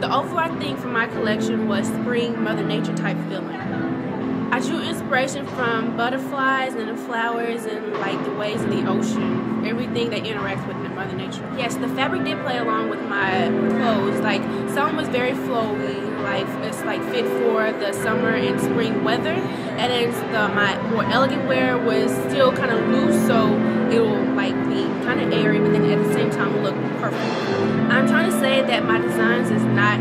the overall theme for my collection was spring Mother Nature type feeling. I drew inspiration from butterflies and the flowers and like the waves of the ocean, everything that interacts with Mother Nature. Yes, the fabric did play along with my clothes. Like some was very flowy, like it's like fit for the summer and spring weather, and then the my more elegant wear was still kind of loose, so it will like be kind of airy, but then at the same time look perfect. I'm trying to say that my designs is not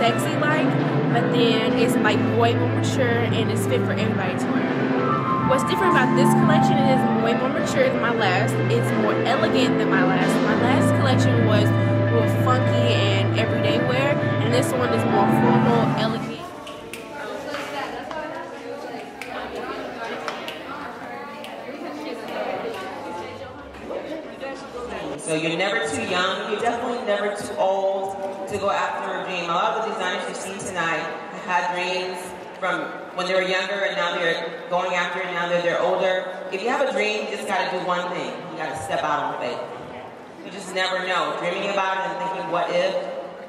sexy like, but then it's like way more mature and it's fit for everybody to wear. What's different about this collection is way more mature than my last. It's more elegant than my last. My last collection was real funky and everyday wear, and this one is more formal, elegant. So you're never too young, you're definitely never too old to go after a lot of the designers you've seen tonight had dreams from when they were younger and now they're going after it, now that they're older. If you have a dream, you just gotta do one thing. You gotta step out on faith. You just never know. Dreaming about it and thinking, what if?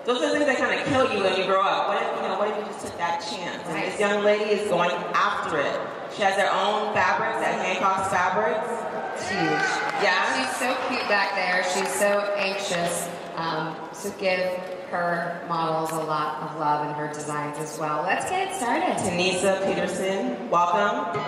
Those are the things that kind of kill you when you grow up. What if, you know, what if you just took that chance? And this young lady is going after it. She has her own fabrics at Hancock's Fabrics. Huge. Yeah? She's so cute back there. She's so anxious um, to give her models a lot of love in her designs as well. Let's get it started. Tanesa Peterson, welcome.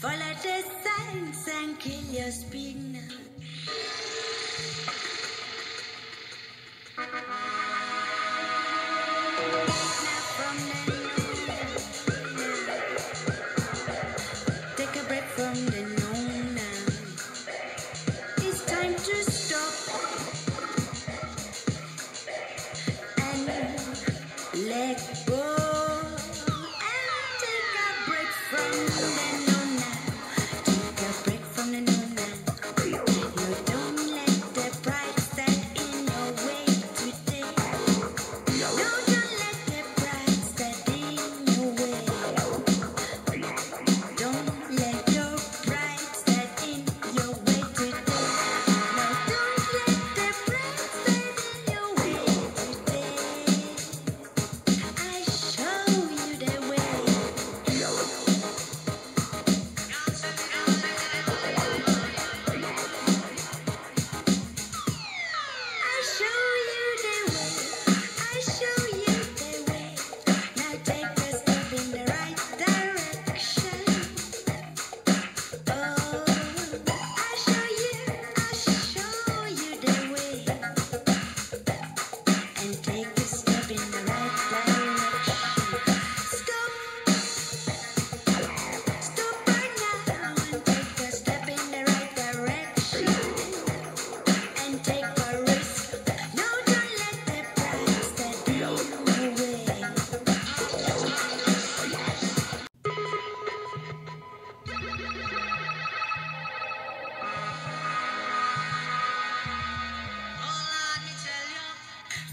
Follow the signs and kill your speed.